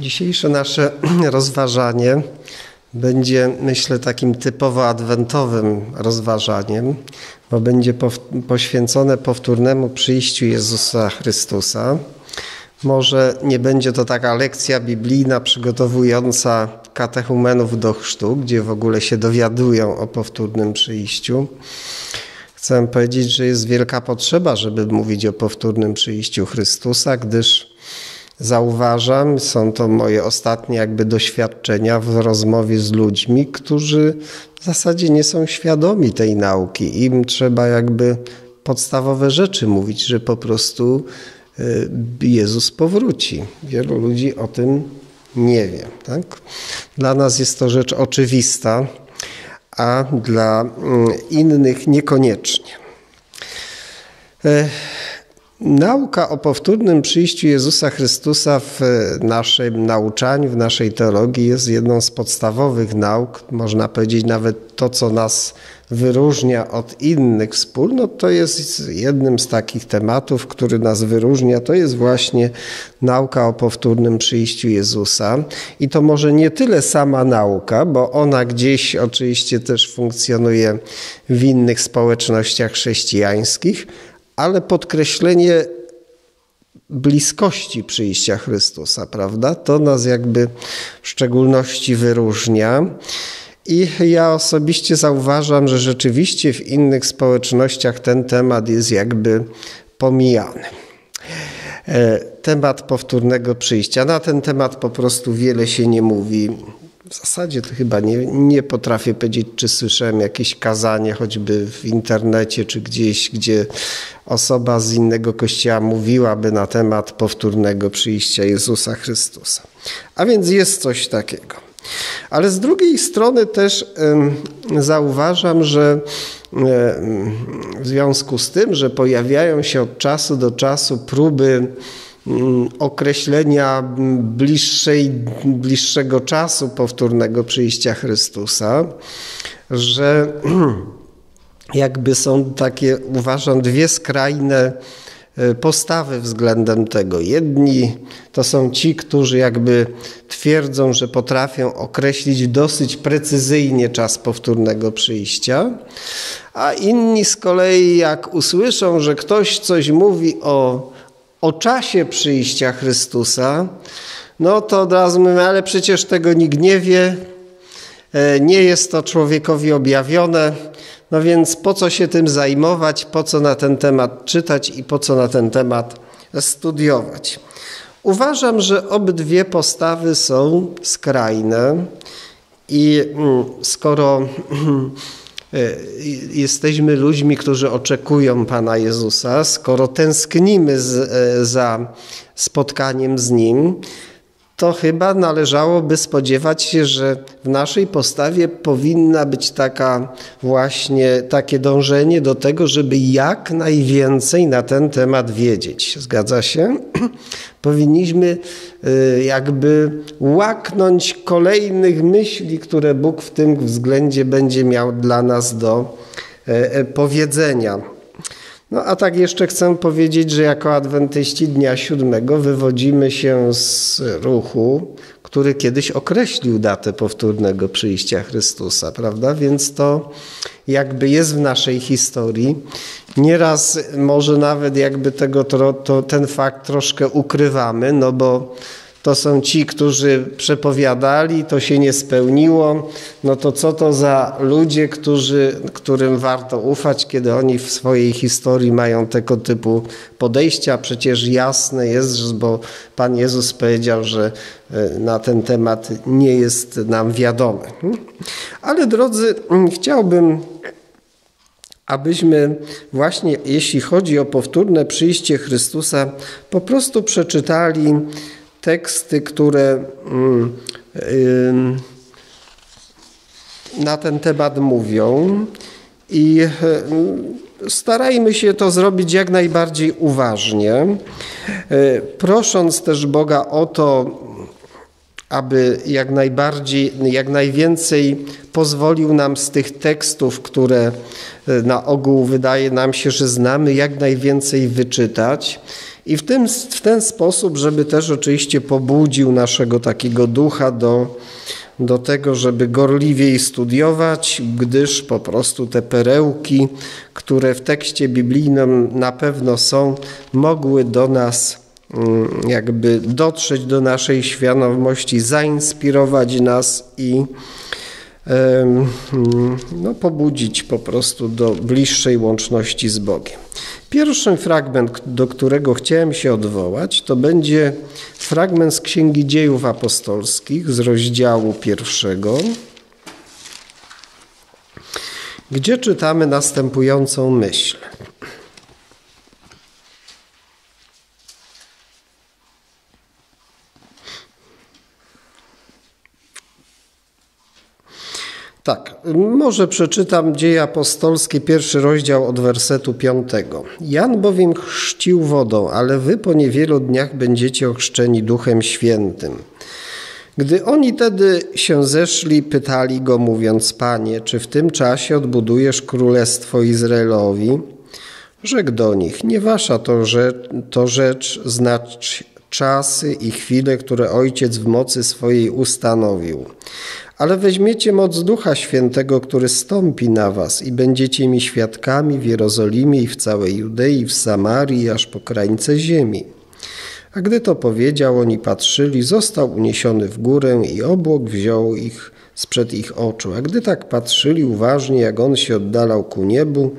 Dzisiejsze nasze rozważanie będzie, myślę, takim typowo adwentowym rozważaniem, bo będzie poświęcone powtórnemu przyjściu Jezusa Chrystusa. Może nie będzie to taka lekcja biblijna przygotowująca katechumenów do chrztu, gdzie w ogóle się dowiadują o powtórnym przyjściu. Chcę powiedzieć, że jest wielka potrzeba, żeby mówić o powtórnym przyjściu Chrystusa, gdyż zauważam, są to moje ostatnie jakby doświadczenia w rozmowie z ludźmi, którzy w zasadzie nie są świadomi tej nauki. Im trzeba jakby podstawowe rzeczy mówić, że po prostu y, Jezus powróci. Wielu ludzi o tym nie wie. Tak? Dla nas jest to rzecz oczywista, a dla mm, innych niekoniecznie. Nauka o powtórnym przyjściu Jezusa Chrystusa w naszym nauczaniu, w naszej teologii jest jedną z podstawowych nauk, można powiedzieć nawet to, co nas wyróżnia od innych wspólnot, to jest jednym z takich tematów, który nas wyróżnia, to jest właśnie nauka o powtórnym przyjściu Jezusa. I to może nie tyle sama nauka, bo ona gdzieś oczywiście też funkcjonuje w innych społecznościach chrześcijańskich, ale podkreślenie bliskości przyjścia Chrystusa, prawda? To nas jakby w szczególności wyróżnia. I ja osobiście zauważam, że rzeczywiście w innych społecznościach ten temat jest jakby pomijany. E, temat powtórnego przyjścia. Na ten temat po prostu wiele się nie mówi. W zasadzie to chyba nie, nie potrafię powiedzieć, czy słyszałem jakieś kazanie, choćby w internecie, czy gdzieś, gdzie osoba z innego kościoła mówiłaby na temat powtórnego przyjścia Jezusa Chrystusa. A więc jest coś takiego. Ale z drugiej strony też zauważam, że w związku z tym, że pojawiają się od czasu do czasu próby określenia bliższej, bliższego czasu powtórnego przyjścia Chrystusa, że jakby są takie, uważam, dwie skrajne e, postawy względem tego. Jedni to są ci, którzy jakby twierdzą, że potrafią określić dosyć precyzyjnie czas powtórnego przyjścia, a inni z kolei jak usłyszą, że ktoś coś mówi o o czasie przyjścia Chrystusa, no to od razu mówimy, ale przecież tego nikt nie wie, e, nie jest to człowiekowi objawione, no więc po co się tym zajmować, po co na ten temat czytać i po co na ten temat studiować. Uważam, że obydwie postawy są skrajne i mm, skoro jesteśmy ludźmi, którzy oczekują Pana Jezusa, skoro tęsknimy z, e, za spotkaniem z Nim, to chyba należałoby spodziewać się, że w naszej postawie powinna być taka właśnie takie dążenie do tego, żeby jak najwięcej na ten temat wiedzieć. Zgadza się? Powinniśmy y, jakby łaknąć kolejnych myśli, które Bóg w tym względzie będzie miał dla nas do e, e, powiedzenia. No a tak jeszcze chcę powiedzieć, że jako adwentyści dnia siódmego wywodzimy się z ruchu, który kiedyś określił datę powtórnego przyjścia Chrystusa, prawda? Więc to jakby jest w naszej historii. Nieraz może nawet jakby tego, to, to ten fakt troszkę ukrywamy, no bo to są ci, którzy przepowiadali, to się nie spełniło, no to co to za ludzie, którzy, którym warto ufać, kiedy oni w swojej historii mają tego typu podejścia? Przecież jasne jest, bo Pan Jezus powiedział, że e, na ten temat nie jest nam wiadomy. Ale drodzy, chciałbym abyśmy właśnie, jeśli chodzi o powtórne przyjście Chrystusa, po prostu przeczytali teksty, które mm, na ten temat mówią i starajmy się to zrobić jak najbardziej uważnie, e, prosząc też Boga o to, aby jak najbardziej, jak najwięcej pozwolił nam z tych tekstów, które e, na ogół wydaje nam się, że znamy, jak najwięcej wyczytać I w, tym, w ten sposób, żeby też oczywiście pobudził naszego takiego ducha do, do tego, żeby gorliwiej studiować, gdyż po prostu te perełki, które w tekście biblijnym na pewno są, mogły do nas mm, jakby dotrzeć do naszej świadomości, zainspirować nas i no, pobudzić po prostu do bliższej łączności z Bogiem. Pierwszy fragment, do którego chciałem się odwołać, to będzie fragment z Księgi Dziejów Apostolskich z rozdziału pierwszego, gdzie czytamy następującą myśl. Tak, może przeczytam Dzieje Apostolskie, pierwszy rozdział od wersetu piątego. Jan bowiem chrzcił wodą, ale wy po niewielu dniach będziecie ochrzczeni Duchem Świętym. Gdy oni tedy się zeszli, pytali go, mówiąc: Panie, czy w tym czasie odbudujesz królestwo Izraelowi? Rzekł do nich: Nie wasza to rzecz, to rzecz znać czasy i chwile, które Ojciec w mocy swojej ustanowił ale weźmiecie moc Ducha Świętego, który stąpi na was i będziecie mi świadkami w Jerozolimie i w całej Judei, w Samarii, aż po krańce ziemi. A gdy to powiedział, oni patrzyli, został uniesiony w górę i obłok wziął ich sprzed ich oczu. A gdy tak patrzyli uważnie, jak on się oddalał ku niebu,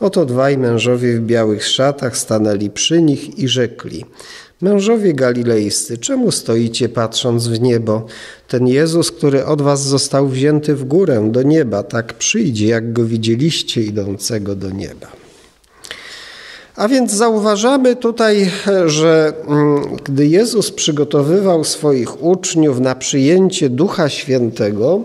oto dwaj mężowie w białych szatach stanęli przy nich i rzekli – Mężowie galilejscy, czemu stoicie patrząc w niebo? Ten Jezus, który od was został wzięty w górę do nieba, tak przyjdzie, jak go widzieliście idącego do nieba. A więc zauważamy tutaj, że mm, gdy Jezus przygotowywał swoich uczniów na przyjęcie Ducha Świętego,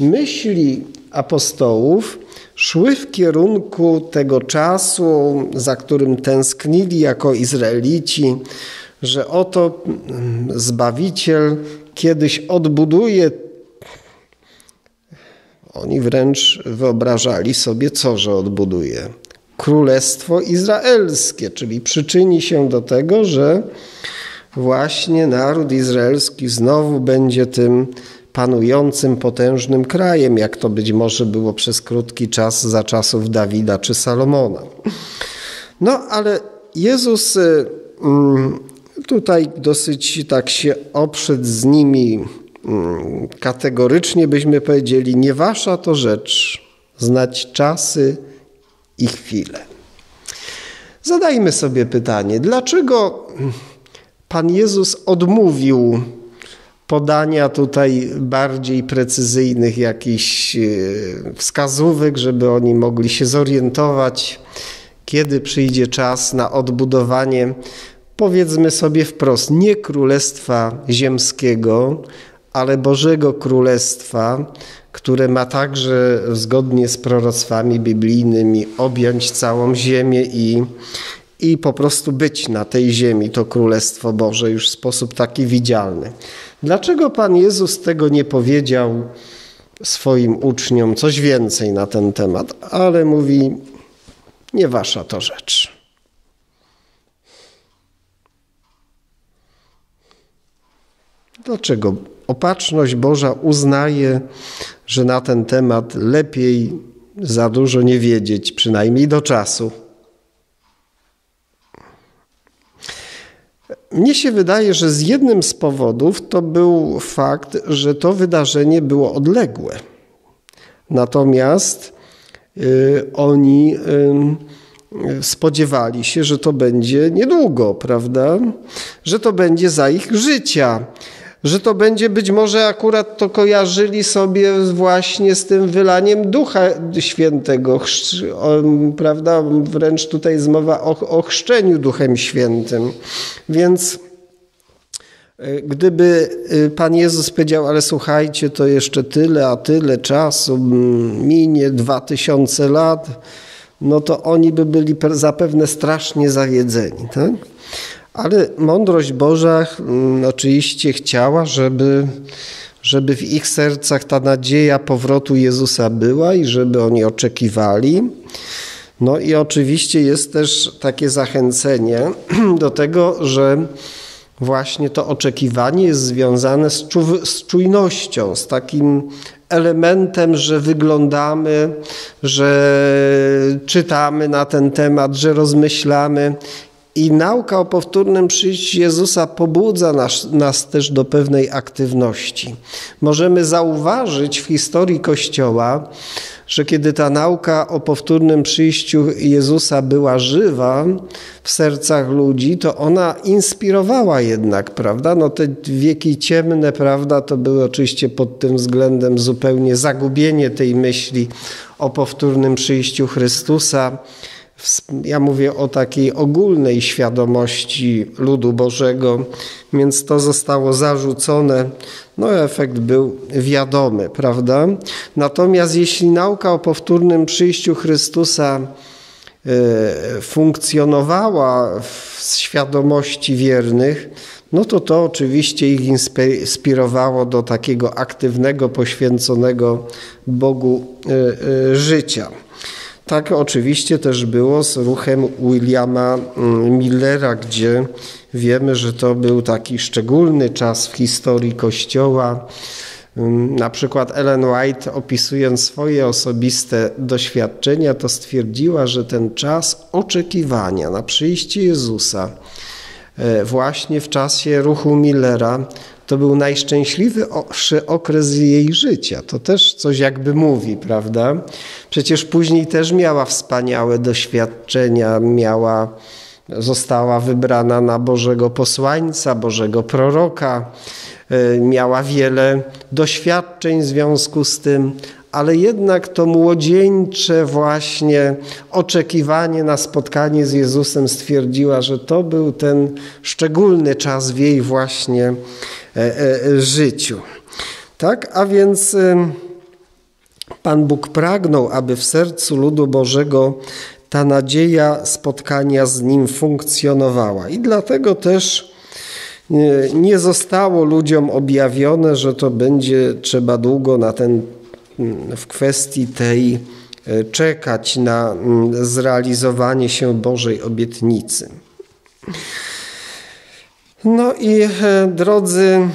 myśli apostołów szły w kierunku tego czasu, za którym tęsknili jako Izraelici, że oto mm, Zbawiciel kiedyś odbuduje. Oni wręcz wyobrażali sobie, co że odbuduje. Królestwo Izraelskie, czyli przyczyni się do tego, że właśnie naród izraelski znowu będzie tym panującym, potężnym krajem, jak to być może było przez krótki czas za czasów Dawida czy Salomona. No ale Jezus y, mm, Tutaj dosyć tak się oprzeć z nimi mm, kategorycznie byśmy powiedzieli, nie wasza to rzecz znać czasy i chwile. Zadajmy sobie pytanie, dlaczego Pan Jezus odmówił podania tutaj bardziej precyzyjnych jakichś e, wskazówek, żeby oni mogli się zorientować, kiedy przyjdzie czas na odbudowanie powiedzmy sobie wprost, nie królestwa ziemskiego, ale Bożego Królestwa, które ma także zgodnie z proroctwami biblijnymi objąć całą ziemię i, i po prostu być na tej ziemi, to Królestwo Boże już w sposób taki widzialny. Dlaczego Pan Jezus tego nie powiedział swoim uczniom coś więcej na ten temat? Ale mówi, nie wasza to rzecz. Dlaczego? Opatrzność Boża uznaje, że na ten temat lepiej za dużo nie wiedzieć, przynajmniej do czasu. Mnie się wydaje, że z jednym z powodów to był fakt, że to wydarzenie było odległe. Natomiast y, oni y, spodziewali się, że to będzie niedługo, prawda? Że to będzie za ich życia że to będzie być może akurat to kojarzyli sobie właśnie z tym wylaniem Ducha Świętego, prawda? Wręcz tutaj jest mowa o, o chrzczeniu Duchem Świętym. Więc e, Gdyby e, Pan Jezus powiedział, ale słuchajcie, to jeszcze tyle, a tyle czasu, minie dwa tysiące lat, no to oni by byli zapewne strasznie zawiedzeni. Tak? Ale mądrość Boża mm, oczywiście chciała, żeby, żeby w ich sercach ta nadzieja powrotu Jezusa była i żeby oni oczekiwali. No i oczywiście jest też takie zachęcenie do tego, że właśnie to oczekiwanie jest związane z, czu z czujnością, z takim elementem, że wyglądamy, że czytamy na ten temat, że rozmyślamy. I nauka o powtórnym przyjściu Jezusa pobudza nas, nas, też do pewnej aktywności. Możemy zauważyć w historii Kościoła, że kiedy ta nauka o powtórnym przyjściu Jezusa była żywa w sercach ludzi, to ona inspirowała jednak, prawda? No te wieki ciemne, prawda, to były oczywiście pod tym względem zupełnie zagubienie tej myśli o powtórnym przyjściu Chrystusa. Ja mówię o takiej ogólnej świadomości ludu Bożego, więc to zostało zarzucone. No, efekt był wiadomy, prawda? Natomiast jeśli nauka o powtórnym przyjściu Chrystusa e, funkcjonowała w świadomości wiernych, no to to oczywiście ich inspirowało do takiego aktywnego, poświęconego Bogu e, e, życia. Tak oczywiście też było z ruchem Williama mm, Millera, gdzie wiemy, że to był taki szczególny czas w historii Kościoła. Mm, na przykład Ellen White, opisując swoje osobiste doświadczenia, to stwierdziła, że ten czas oczekiwania na przyjście Jezusa, e, właśnie w czasie ruchu Millera, to był najszczęśliwszy okres jej życia. To też coś jakby mówi, prawda? Przecież później też miała wspaniałe doświadczenia, miała, została wybrana na Bożego posłańca, Bożego proroka, e, miała wiele doświadczeń w związku z tym, ale jednak to młodzieńcze właśnie oczekiwanie na spotkanie z Jezusem stwierdziła, że to był ten szczególny czas w jej właśnie E, e, życiu. Tak, a więc Pan Bóg pragnął, aby w sercu ludu Bożego ta nadzieja spotkania z Nim funkcjonowała. I dlatego też nie zostało ludziom objawione, że to będzie trzeba długo na ten, w kwestii tej e, czekać na zrealizowanie się Bożej obietnicy. No i e, drodzy,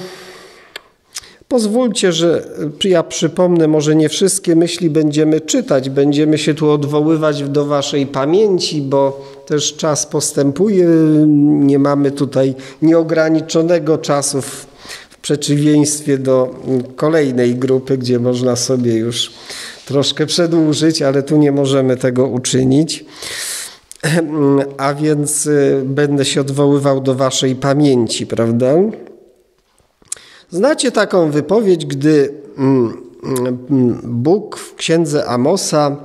pozwólcie, że ja przypomnę, może nie wszystkie myśli będziemy czytać, będziemy się tu odwoływać do Waszej pamięci, bo też czas postępuje, nie mamy tutaj nieograniczonego czasu w, w przeciwieństwie do kolejnej grupy, gdzie można sobie już troszkę przedłużyć, ale tu nie możemy tego uczynić. A więc y, będę się odwoływał do waszej pamięci, prawda? Znacie taką wypowiedź, gdy mm, mm, Bóg w księdze Amosa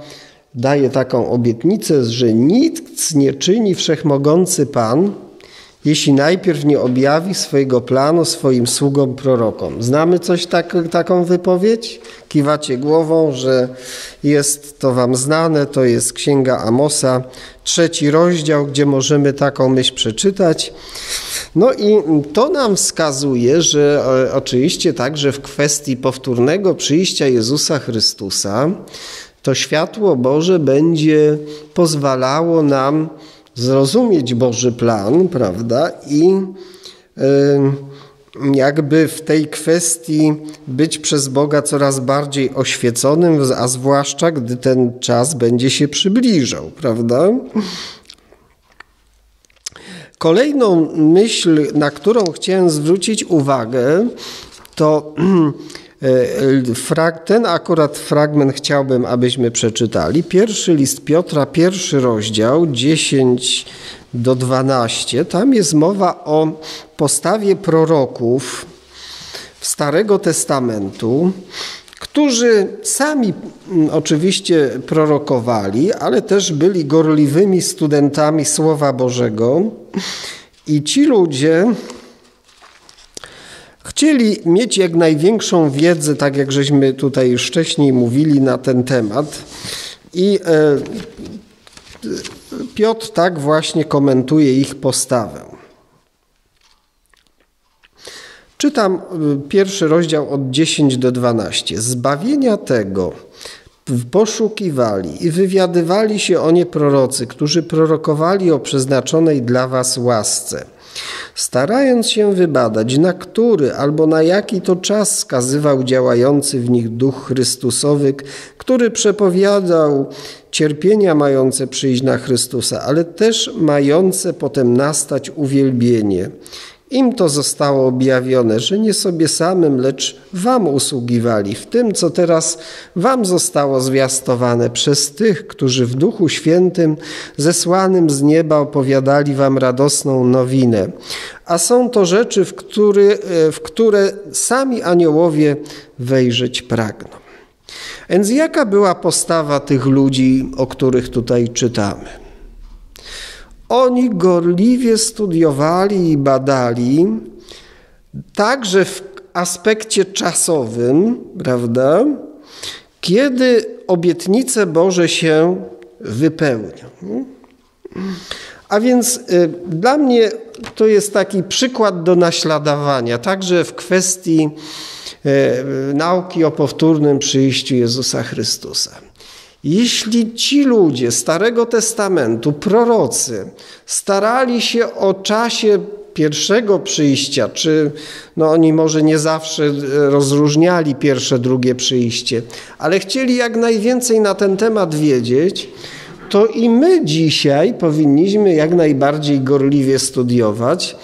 daje taką obietnicę, że nic nie czyni wszechmogący Pan, jeśli najpierw nie objawi swojego planu swoim sługom prorokom. Znamy coś tak, taką wypowiedź? Kiwacie głową, że jest to wam znane, to jest Księga Amosa, trzeci rozdział, gdzie możemy taką myśl przeczytać. No i to nam wskazuje, że e, oczywiście także w kwestii powtórnego przyjścia Jezusa Chrystusa, to światło Boże będzie pozwalało nam zrozumieć Boży plan, prawda? I jakby w tej kwestii być przez Boga coraz bardziej oświeconym, a zwłaszcza gdy ten czas będzie się przybliżał, prawda? Kolejną myśl, na którą chciałem zwrócić uwagę, to E, ten akurat fragment chciałbym, abyśmy przeczytali. Pierwszy list Piotra, pierwszy rozdział, 10 do 12. Tam jest mowa o postawie proroków Starego Testamentu, którzy sami mm, oczywiście prorokowali, ale też byli gorliwymi studentami Słowa Bożego. I ci ludzie Chcieli mieć jak największą wiedzę, tak jak żeśmy tutaj już wcześniej mówili na ten temat. I e, Piotr tak właśnie komentuje ich postawę. Czytam e, pierwszy rozdział od 10 do 12. Zbawienia tego poszukiwali i wywiadywali się o nie prorocy, którzy prorokowali o przeznaczonej dla was łasce. Starając się wybadać, na który albo na jaki to czas skazywał działający w nich duch Chrystusowy, który przepowiadał cierpienia mające przyjść na Chrystusa, ale też mające potem nastać uwielbienie. Im to zostało objawione, że nie sobie samym, lecz Wam usługiwali w tym, co teraz Wam zostało zwiastowane przez tych, którzy w Duchu Świętym zesłanym z nieba opowiadali Wam radosną nowinę. A są to rzeczy, w, który, w które sami aniołowie wejrzeć pragną. Więc jaka była postawa tych ludzi, o których tutaj czytamy? Oni gorliwie studiowali i badali, także w aspekcie czasowym, prawda, kiedy obietnice Boże się wypełnią. A więc y, dla mnie to jest taki przykład do naśladowania, także w kwestii y, nauki o powtórnym przyjściu Jezusa Chrystusa. Jeśli ci ludzie Starego Testamentu, prorocy, starali się o czasie pierwszego przyjścia, czy no oni może nie zawsze e, rozróżniali pierwsze, drugie przyjście, ale chcieli jak najwięcej na ten temat wiedzieć, to i my dzisiaj powinniśmy jak najbardziej gorliwie studiować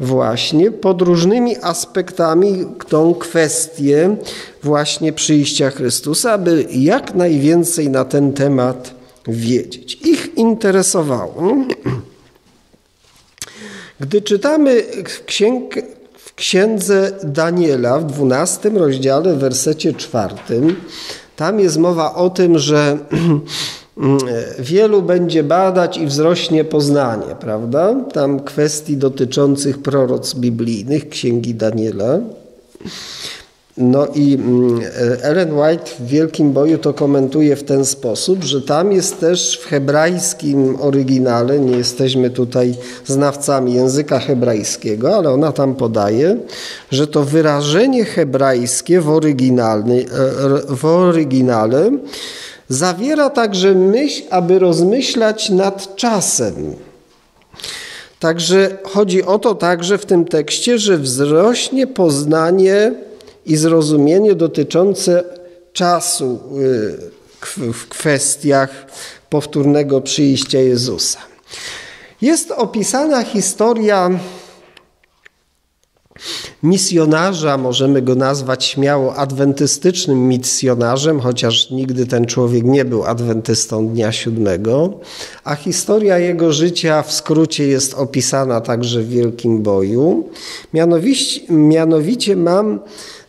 właśnie pod różnymi aspektami tą kwestię właśnie przyjścia Chrystusa, aby jak najwięcej na ten temat wiedzieć. Ich interesowało. Gdy czytamy księg, w księdze Daniela w 12 rozdziale, w wersecie czwartym, tam jest mowa o tym, że wielu będzie badać i wzrośnie poznanie, prawda? Tam kwestii dotyczących proroc biblijnych, księgi Daniela. No i mm, Ellen White w Wielkim Boju to komentuje w ten sposób, że tam jest też w hebrajskim oryginale, nie jesteśmy tutaj znawcami języka hebrajskiego, ale ona tam podaje, że to wyrażenie hebrajskie w, e, w oryginale Zawiera także myśl, aby rozmyślać nad czasem. Także chodzi o to także w tym tekście, że wzrośnie poznanie i zrozumienie dotyczące czasu y, w kwestiach powtórnego przyjścia Jezusa. Jest opisana historia misjonarza, możemy go nazwać śmiało adwentystycznym misjonarzem, chociaż nigdy ten człowiek nie był adwentystą dnia siódmego, a historia jego życia w skrócie jest opisana także w Wielkim Boju. Mianowicie, mianowicie mam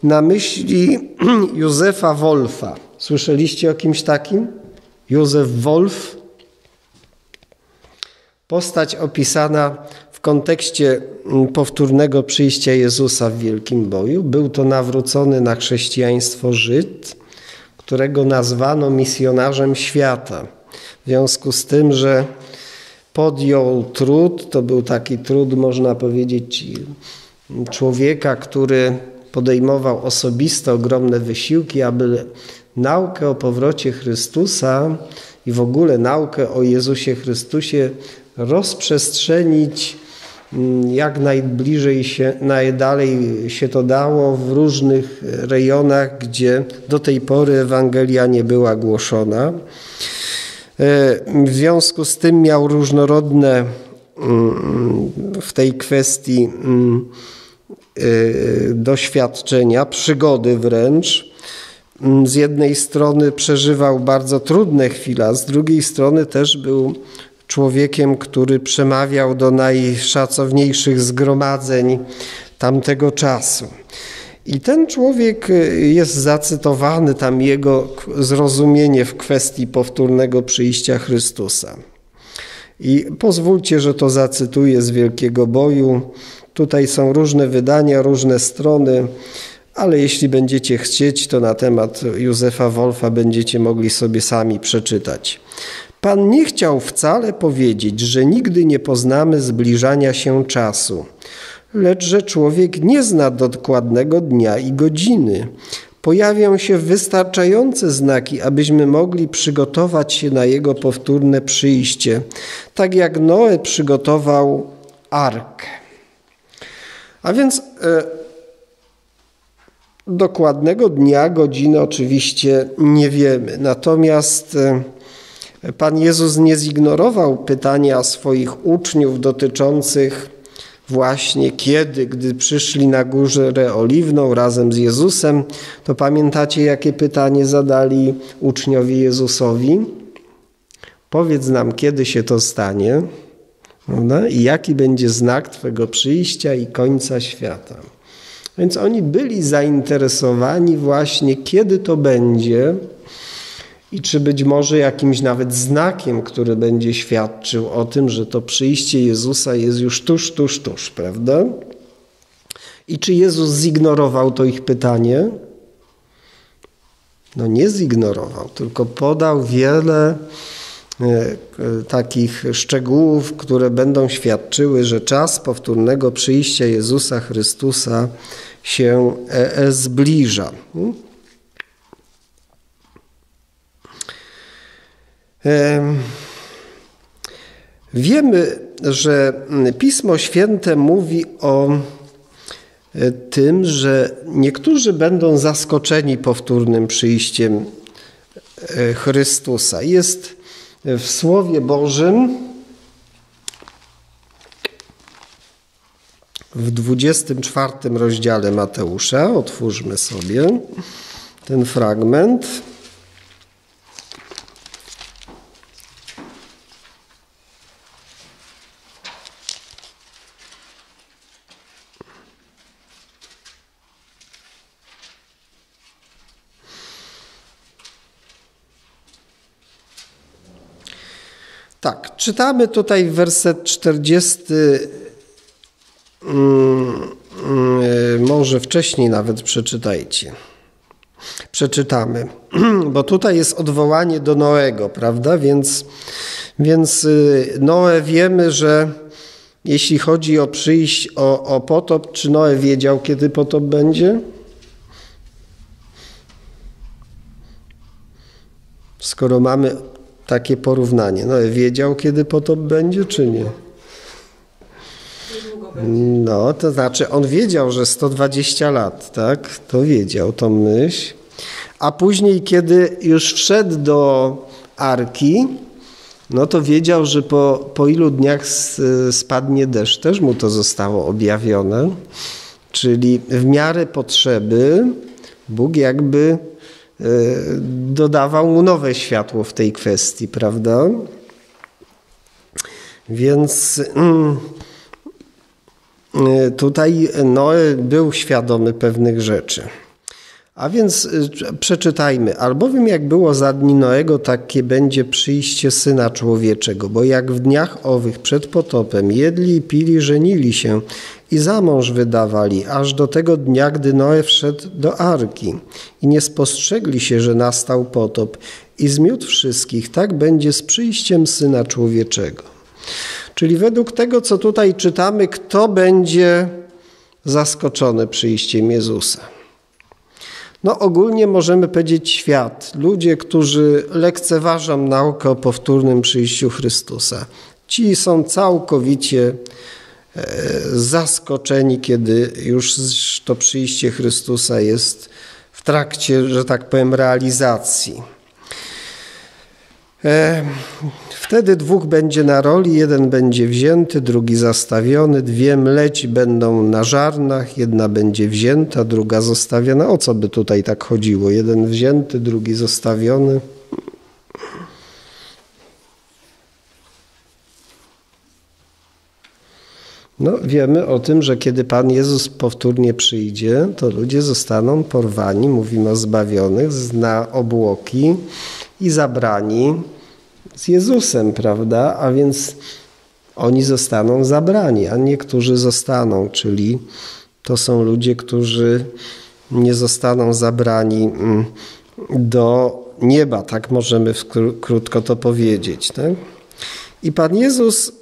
na myśli Józefa Wolfa. Słyszeliście o kimś takim? Józef Wolf? Postać opisana w kontekście mm, powtórnego przyjścia Jezusa w Wielkim Boju. Był to nawrócony na chrześcijaństwo Żyd, którego nazwano misjonarzem świata. W związku z tym, że podjął trud, to był taki trud, można powiedzieć, człowieka, który podejmował osobiste ogromne wysiłki, aby naukę o powrocie Chrystusa i w ogóle naukę o Jezusie Chrystusie rozprzestrzenić jak najbliżej się, najdalej się to dało w różnych rejonach, gdzie do tej pory Ewangelia nie była głoszona. E, w związku z tym miał różnorodne mm, w tej kwestii mm, e, doświadczenia, przygody wręcz. Z jednej strony przeżywał bardzo trudne chwile, a z drugiej strony też był człowiekiem, który przemawiał do najszacowniejszych zgromadzeń tamtego czasu. I ten człowiek jest zacytowany, tam jego zrozumienie w kwestii powtórnego przyjścia Chrystusa. I pozwólcie, że to zacytuję z Wielkiego Boju. Tutaj są różne wydania, różne strony, ale jeśli będziecie chcieć, to na temat Józefa Wolfa będziecie mogli sobie sami przeczytać. Pan nie chciał wcale powiedzieć, że nigdy nie poznamy zbliżania się czasu, lecz że człowiek nie zna dokładnego dnia i godziny. pojawią się wystarczające znaki, abyśmy mogli przygotować się na Jego powtórne przyjście, tak jak Noe przygotował arkę. A więc e, dokładnego dnia, godziny oczywiście nie wiemy. Natomiast e, Pan Jezus nie zignorował pytania swoich uczniów dotyczących właśnie kiedy, gdy przyszli na górę oliwną razem z Jezusem, to pamiętacie, jakie pytanie zadali uczniowie Jezusowi? Powiedz nam, kiedy się to stanie prawda? i jaki będzie znak Twego przyjścia i końca świata. Więc oni byli zainteresowani właśnie, kiedy to będzie, i czy być może jakimś nawet znakiem, który będzie świadczył o tym, że to przyjście Jezusa jest już tuż, tuż, tuż, prawda? I czy Jezus zignorował to ich pytanie? No nie zignorował, tylko podał wiele e, e, takich szczegółów, które będą świadczyły, że czas powtórnego przyjścia Jezusa Chrystusa się e, zbliża. Wiemy, że Pismo Święte mówi o e, tym, że niektórzy będą zaskoczeni powtórnym przyjściem e, Chrystusa. Jest w Słowie Bożym w 24 rozdziale Mateusza, otwórzmy sobie ten fragment. Tak, czytamy tutaj werset 40, mm, mm, może wcześniej nawet przeczytajcie. Przeczytamy, bo tutaj jest odwołanie do Noego, prawda? Więc, więc y, Noe wiemy, że jeśli chodzi o przyjść, o, o potop, czy Noe wiedział, kiedy potop będzie? Skoro mamy takie porównanie. No, wiedział, kiedy potop będzie, czy nie? No, to znaczy on wiedział, że 120 lat, tak? To wiedział, to myśl. A później, kiedy już wszedł do arki, no to wiedział, że po, po ilu dniach spadnie deszcz. Też mu to zostało objawione. Czyli w miarę potrzeby Bóg jakby dodawał mu nowe światło w tej kwestii, prawda? Więc mm, e, tutaj Noe był świadomy pewnych rzeczy. A więc e, przeczytajmy. Albowiem jak było za dni Noego, takie będzie przyjście Syna Człowieczego. Bo jak w dniach owych przed potopem jedli pili, żenili się i za mąż wydawali, aż do tego dnia, gdy Noe wszedł do arki i nie spostrzegli się, że nastał potop i zmiótł wszystkich, tak będzie z przyjściem Syna Człowieczego. Czyli według tego, co tutaj czytamy, kto będzie zaskoczony przyjściem Jezusa? No ogólnie możemy powiedzieć świat, ludzie, którzy lekceważą naukę o powtórnym przyjściu Chrystusa. Ci są całkowicie zaskoczeni, kiedy już to przyjście Chrystusa jest w trakcie, że tak powiem, realizacji. E, wtedy dwóch będzie na roli, jeden będzie wzięty, drugi zastawiony, dwie mleci będą na żarnach, jedna będzie wzięta, druga zostawiona. O co by tutaj tak chodziło? Jeden wzięty, drugi zostawiony. No, wiemy o tym, że kiedy Pan Jezus powtórnie przyjdzie, to ludzie zostaną porwani, mówimy o zbawionych, na obłoki i zabrani z Jezusem, prawda? A więc oni zostaną zabrani, a niektórzy zostaną, czyli to są ludzie, którzy nie zostaną zabrani mm, do nieba, tak możemy krótko to powiedzieć. Tak? I Pan Jezus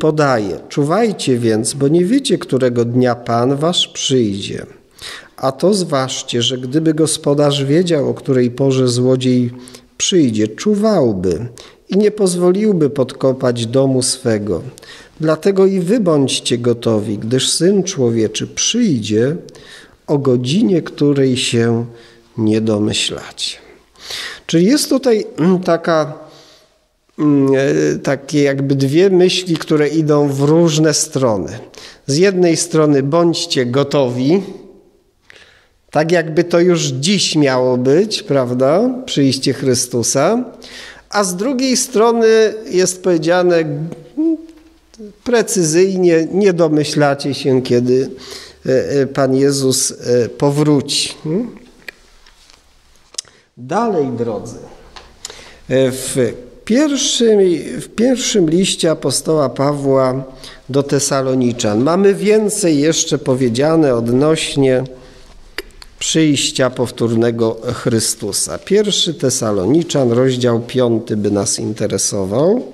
podaje: Czuwajcie więc, bo nie wiecie, którego dnia Pan wasz przyjdzie. A to zważcie, że gdyby gospodarz wiedział, o której porze złodziej przyjdzie, czuwałby i nie pozwoliłby podkopać domu swego. Dlatego i wy bądźcie gotowi, gdyż Syn Człowieczy przyjdzie o godzinie, której się nie domyślacie. Czyli jest tutaj taka, takie jakby dwie myśli, które idą w różne strony. Z jednej strony bądźcie gotowi, tak jakby to już dziś miało być, prawda? Przyjście Chrystusa. A z drugiej strony jest powiedziane mm, precyzyjnie, nie domyślacie się, kiedy e, e, Pan Jezus powróci. Hmm? Dalej, drodzy, w pierwszym, w pierwszym liście apostoła Pawła do Tesaloniczan mamy więcej jeszcze powiedziane odnośnie przyjścia powtórnego Chrystusa. Pierwszy Tesaloniczan, rozdział piąty by nas interesował.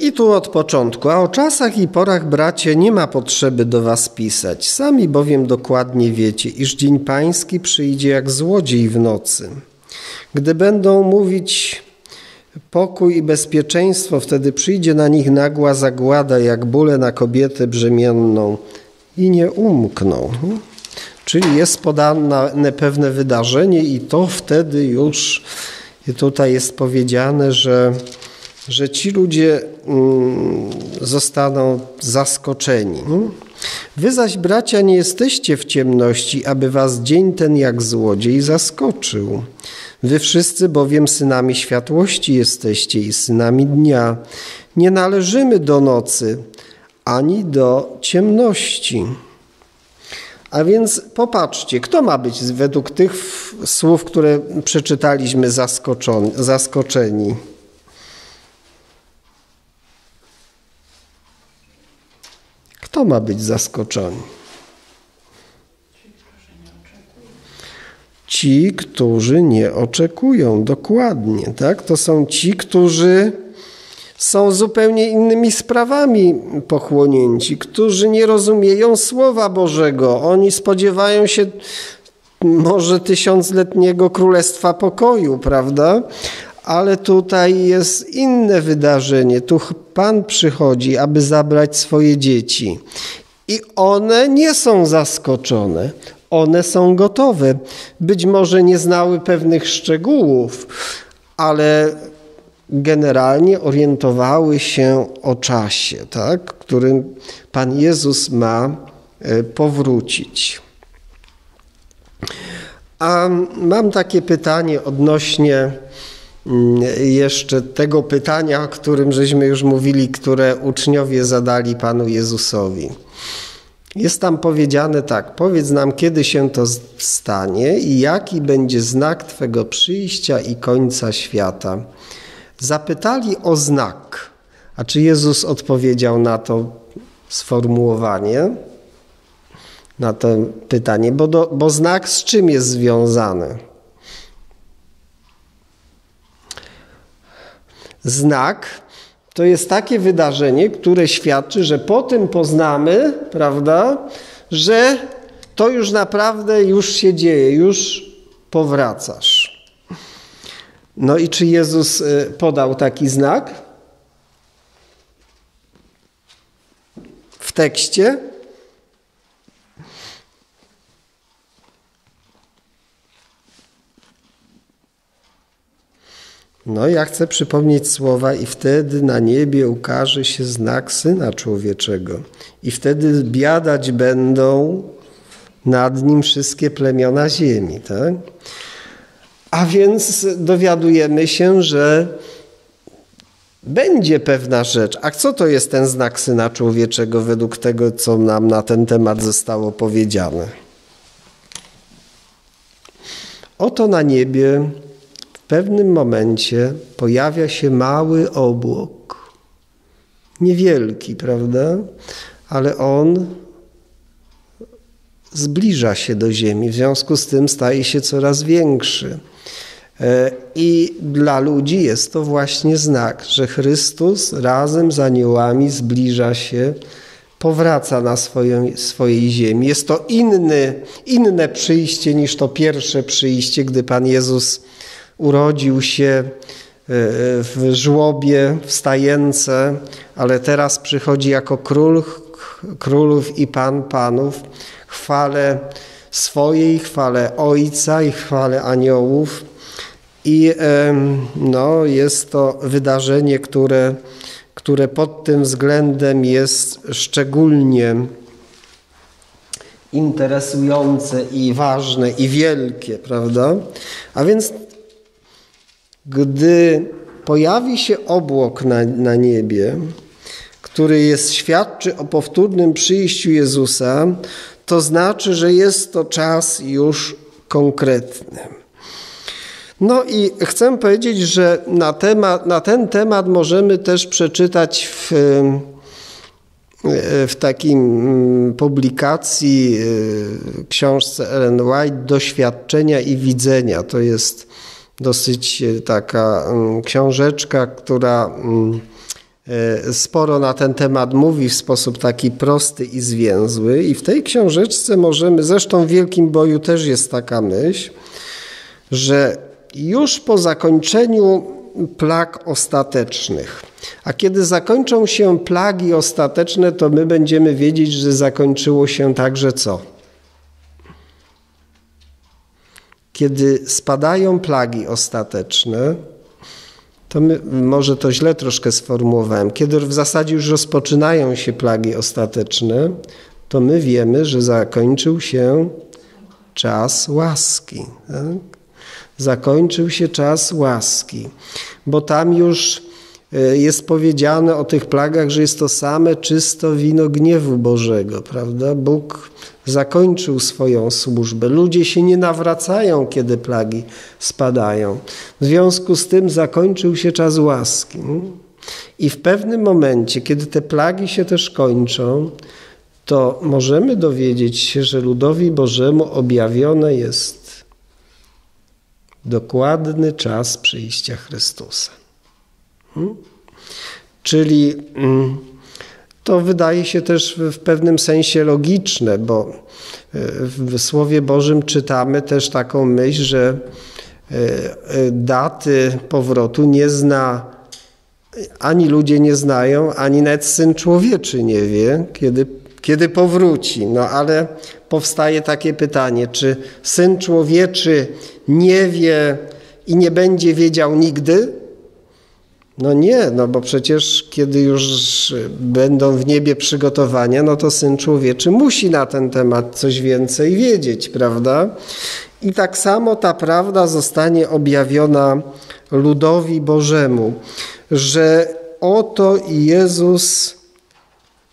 I tu od początku. A o czasach i porach, bracie, nie ma potrzeby do was pisać. Sami bowiem dokładnie wiecie, iż dzień pański przyjdzie jak złodziej w nocy. Gdy będą mówić pokój i bezpieczeństwo, wtedy przyjdzie na nich nagła zagłada, jak bóle na kobietę brzemienną i nie umkną. Czyli jest podane pewne wydarzenie i to wtedy już tutaj jest powiedziane, że że ci ludzie mm, zostaną zaskoczeni. Wy zaś, bracia, nie jesteście w ciemności, aby was dzień ten jak złodziej zaskoczył. Wy wszyscy bowiem synami światłości jesteście i synami dnia. Nie należymy do nocy ani do ciemności. A więc popatrzcie, kto ma być według tych słów, które przeczytaliśmy, zaskoczeni? Kto ma być zaskoczony? Ci, którzy nie oczekują, dokładnie, tak? To są ci, którzy są zupełnie innymi sprawami pochłonięci, którzy nie rozumieją Słowa Bożego. Oni spodziewają się może tysiącletniego królestwa pokoju, prawda? Ale tutaj jest inne wydarzenie. Tu Pan przychodzi, aby zabrać swoje dzieci. I one nie są zaskoczone, one są gotowe. Być może nie znały pewnych szczegółów, ale generalnie orientowały się o czasie, tak, którym Pan Jezus ma e, powrócić. A mam takie pytanie odnośnie jeszcze tego pytania, o którym żeśmy już mówili, które uczniowie zadali Panu Jezusowi. Jest tam powiedziane tak: Powiedz nam, kiedy się to stanie i jaki będzie znak Twego przyjścia i końca świata. Zapytali o znak. A czy Jezus odpowiedział na to sformułowanie, na to pytanie? Bo, do, bo znak z czym jest związany? Znak to jest takie wydarzenie, które świadczy, że po tym poznamy, prawda, że to już naprawdę już się dzieje, już powracasz. No i czy Jezus y, podał taki znak? W tekście? No, ja chcę przypomnieć słowa, i wtedy na niebie ukaże się znak Syna Człowieczego, i wtedy biadać będą nad nim wszystkie plemiona ziemi. Tak? A więc dowiadujemy się, że będzie pewna rzecz. A co to jest ten znak Syna Człowieczego według tego, co nam na ten temat zostało powiedziane? Oto na niebie pewnym momencie pojawia się mały obłok. Niewielki, prawda? Ale on zbliża się do Ziemi, w związku z tym staje się coraz większy. E, I dla ludzi jest to właśnie znak, że Chrystus razem z aniołami zbliża się, powraca na swoją, swojej ziemi. Jest to inny, inne przyjście niż to pierwsze przyjście, gdy Pan Jezus urodził się e, w żłobie, w stajence, ale teraz przychodzi jako król królów i Pan panów. Chwalę swojej, chwalę Ojca i chwalę aniołów. I no, jest to wydarzenie, które, które pod tym względem jest szczególnie interesujące i ważne i wielkie, prawda? A więc gdy pojawi się obłok na, na niebie, który jest, świadczy o powtórnym przyjściu Jezusa, to znaczy, że jest to czas już konkretny. No i chcę powiedzieć, że na, temat, na ten temat możemy też przeczytać w, w takiej mm, publikacji, y, książce Ellen White Doświadczenia i widzenia. To jest dosyć y, taka mm, książeczka, która mm, y, sporo na ten temat mówi w sposób taki prosty i zwięzły. I w tej książeczce możemy, zresztą w Wielkim Boju też jest taka myśl, że już po zakończeniu plag ostatecznych. A kiedy zakończą się plagi ostateczne, to my będziemy wiedzieć, że zakończyło się także co? Kiedy spadają plagi ostateczne, to my, może to źle troszkę sformułowałem, kiedy w zasadzie już rozpoczynają się plagi ostateczne, to my wiemy, że zakończył się czas łaski. Tak? zakończył się czas łaski, bo tam już e, jest powiedziane o tych plagach, że jest to same czysto wino gniewu Bożego, prawda? Bóg zakończył swoją służbę. Ludzie się nie nawracają, kiedy plagi spadają. W związku z tym zakończył się czas łaski. I w pewnym momencie, kiedy te plagi się też kończą, to możemy dowiedzieć się, że ludowi Bożemu objawione jest dokładny czas przyjścia Chrystusa. Hmm? Czyli mm, to wydaje się też w pewnym sensie logiczne, bo e, w Słowie Bożym czytamy też taką myśl, że e, e, daty powrotu nie zna ani ludzie nie znają, ani nawet Syn Człowieczy nie wie, kiedy, kiedy powróci. No ale powstaje takie pytanie, czy Syn Człowieczy nie wie i nie będzie wiedział nigdy? No nie, no bo przecież kiedy już będą w niebie przygotowania, no to Syn Człowieczy musi na ten temat coś więcej wiedzieć, prawda? I tak samo ta prawda zostanie objawiona ludowi Bożemu, że oto Jezus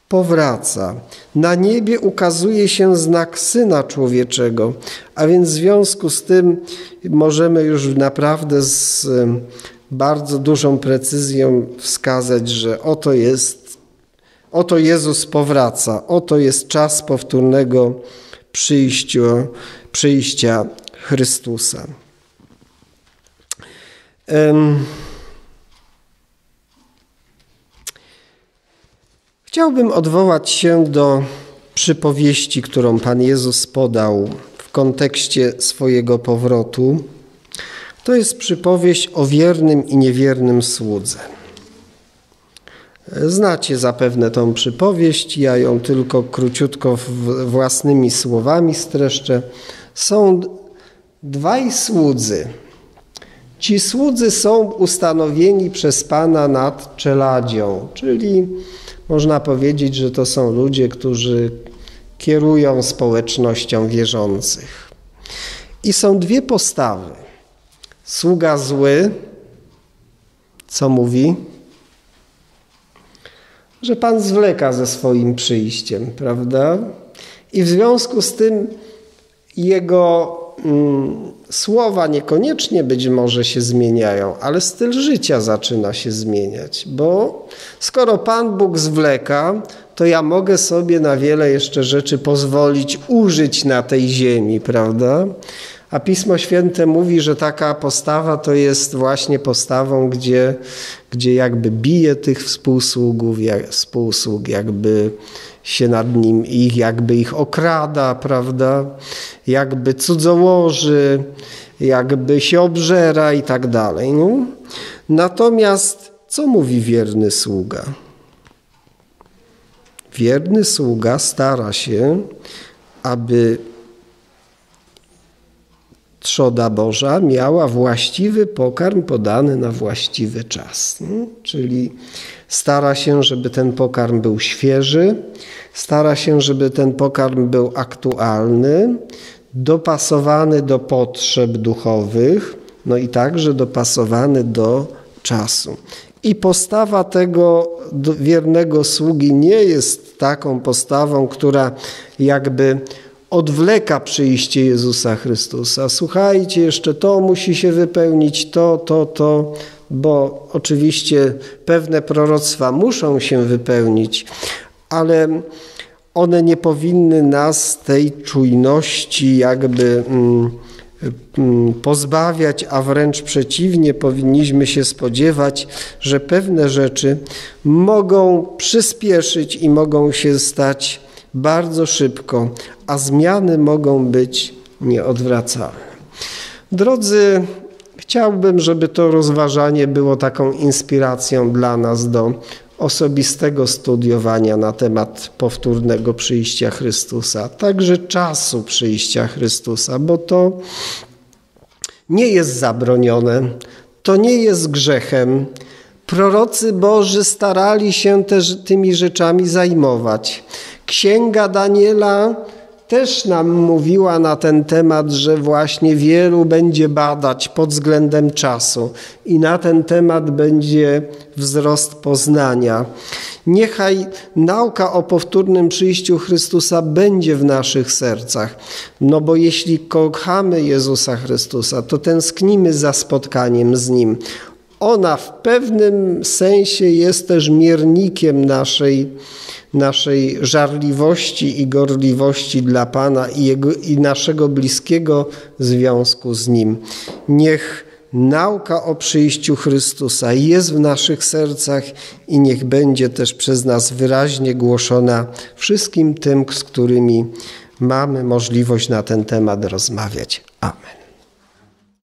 powraca. Na niebie ukazuje się znak Syna Człowieczego, a więc w związku z tym możemy już naprawdę z bardzo dużą precyzją wskazać, że oto jest, oto Jezus powraca, oto jest czas powtórnego przyjścia, przyjścia Chrystusa. Chciałbym odwołać się do przypowieści, którą Pan Jezus podał w kontekście swojego powrotu. To jest przypowieść o wiernym i niewiernym słudze. Znacie zapewne tą przypowieść, ja ją tylko króciutko własnymi słowami streszczę. Są dwaj słudzy. Ci słudzy są ustanowieni przez Pana nad czeladzią, czyli można powiedzieć, że to są ludzie, którzy kierują społecznością wierzących. I są dwie postawy. Sługa zły, co mówi? Że Pan zwleka ze swoim przyjściem, prawda? I w związku z tym jego mm, słowa niekoniecznie być może się zmieniają, ale styl życia zaczyna się zmieniać, bo skoro Pan Bóg zwleka, to ja mogę sobie na wiele jeszcze rzeczy pozwolić użyć na tej ziemi, prawda? A Pismo Święte mówi, że taka postawa to jest właśnie postawą, gdzie, gdzie jakby bije tych współsługów, jak, współsług, jakby się nad nim ich, jakby ich okrada, prawda? Jakby cudzołoży, jakby się obżera i tak dalej. No? Natomiast co mówi wierny sługa? Wierny sługa stara się, aby trzoda Boża miała właściwy pokarm podany na właściwy czas. No? Czyli stara się, żeby ten pokarm był świeży, stara się, żeby ten pokarm był aktualny, dopasowany do potrzeb duchowych, no i także dopasowany do czasu. I postawa tego wiernego sługi nie jest taką postawą, która jakby odwleka przyjście Jezusa Chrystusa. Słuchajcie, jeszcze to musi się wypełnić, to, to, to, bo oczywiście pewne proroctwa muszą się wypełnić, ale one nie powinny nas tej czujności jakby mm, mm, pozbawiać, a wręcz przeciwnie, powinniśmy się spodziewać, że pewne rzeczy mogą przyspieszyć i mogą się stać bardzo szybko, a zmiany mogą być nieodwracalne. Drodzy, chciałbym, żeby to rozważanie było taką inspiracją dla nas do osobistego studiowania na temat powtórnego przyjścia Chrystusa, także czasu przyjścia Chrystusa, bo to nie jest zabronione, to nie jest grzechem. Prorocy Boży starali się też tymi rzeczami zajmować. Księga Daniela też nam mówiła na ten temat, że właśnie wielu będzie badać pod względem czasu i na ten temat będzie wzrost poznania. Niechaj nauka o powtórnym przyjściu Chrystusa będzie w naszych sercach, no bo jeśli kochamy Jezusa Chrystusa, to tęsknimy za spotkaniem z Nim. Ona w pewnym sensie jest też miernikiem naszej naszej żarliwości i gorliwości dla Pana i, jego, i naszego bliskiego związku z Nim. Niech nauka o przyjściu Chrystusa jest w naszych sercach i niech będzie też przez nas wyraźnie głoszona wszystkim tym, z którymi mamy możliwość na ten temat rozmawiać. Amen.